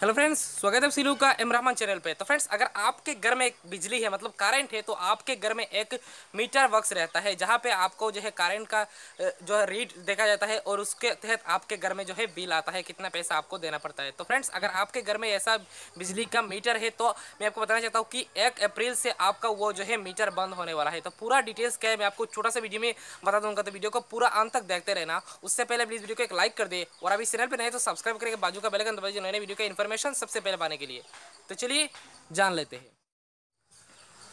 Hello friends स्वागत है सिलू का एम रहमान चैनल पे। तो फ्रेंड्स अगर आपके घर में एक बिजली है मतलब करंट है तो आपके घर में एक मीटर बक्स रहता है, जहाँ पे आपको जो है करंट का जो है रीड देखा जाता है और उसके तहत आपके घर में जो है बिल आता है, कितना पैसा आपको देना पड़ता है। तो फ्रेंड्स अगर आपके घर में ऐसा बिजली का मीटर है तो मैं आपको बताना चाहता हूँ कि एक अप्रैल से आपका वो जो है मीटर बंद होने वाला है। तो पूरा डिटेल्स क्या है, मैं आपको छोटा सा वीडियो में बता दूँगा। तो वीडियो को पूरा अंत तक देखते रहना। उससे पहले प्लीज़ वीडियो को एक लाइक कर दे और अभी चैनल पर नहीं तो सब्सक्राइब करके बाजू का बेलकन दबाइए नए वीडियो का इन्फॉर्मेशन इन्फॉर्मेशन सबसे पहले पाने के लिए। तो चलिए जान लेते हैं।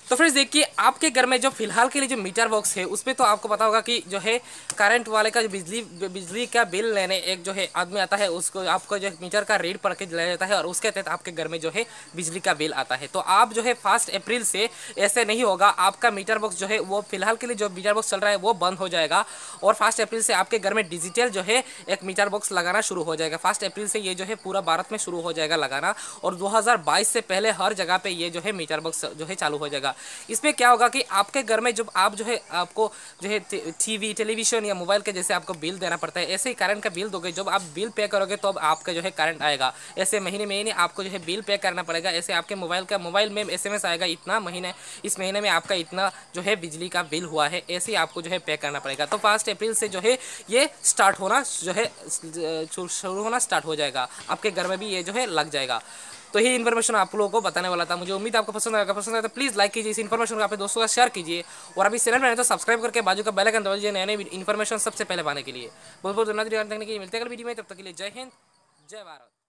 तो फ्रेंड्स, देखिए, आपके घर में जो फ़िलहाल के लिए जो मीटर बॉक्स है उसमें तो आपको पता होगा कि जो है करंट वाले का जो बिजली बिजली का बिल लेने एक जो है, आदमी आता है, उसको, आपको जो मीटर का रेट पढ़ के दिया जाता है और उसके तहत आपके घर में जो है, बिजली का बिल आता है। तो आप जो है फ़र्स्ट अप्रैल से ऐसे नहीं होगा, आपका मीटर बॉक्स जो है, वो फ़िलहाल के लिए जो मीटर बॉक्स चल रहा है, वो बंद हो जाएगा और फ़र्स्ट अप्रैल से आपके घर में डिजिटल जो है, एक मीटर बॉक्स लगाना शुरू हो जाएगा। फ़र्स्ट अप्रैल से ये जो है, पूरा भारत में शुरू हो जाएगा लगाना और दो हज़ार बाईस से पहले हर जगह पर ये जो है, मीटर बॉक्स जो है, चालू हो जाएगा। इसमें क्या होगा कि आपके घर में जब आप जो है, आपको जो है टीवी टेलीविज़न या मोबाइल के जैसे आपको बिल देना पड़ता है, ऐसे ही करंट का बिल दोगे। जब आप बिल पे करोगे तो अब आपका जो है करंट आएगा। ऐसे महीने महीने आपको जो है बिल पे करना पड़ेगा। ऐसे आपके मोबाइल का मोबाइल में एसएमएस आएगा इतना महीने, इस महीने में आपका इतना जो है बिजली का बिल हुआ है, ऐसे ही आपको जो है पे करना पड़ेगा। तो फ़र्स्ट अप्रैल से जो है, ये स्टार्ट होना, जो है शुरू होना स्टार्ट हो जाएगा। आपके घर में भी ये जो है लग जाएगा। तो ये इन्फॉर्मेशन आप लोगों को बताने वाला था। मुझे उम्मीद आपको पसंद आएगा पसंद आया तो प्लीज़ लाइक कीजिए इस इन्फॉर्मेशन को अपने दोस्तों का शेयर कीजिए। और अभी चैनल में तो सब्सक्राइब करके बाजू का बैलकन दबा दीजिए नए नए इन्फॉर्मेशन सबसे पहले पाने के लिए। बहुत बहुत धन्यवाद देखने के लिए मिलते हैं अगले वीडियो में। तब तक के लिए जय हिंद, जय भारत।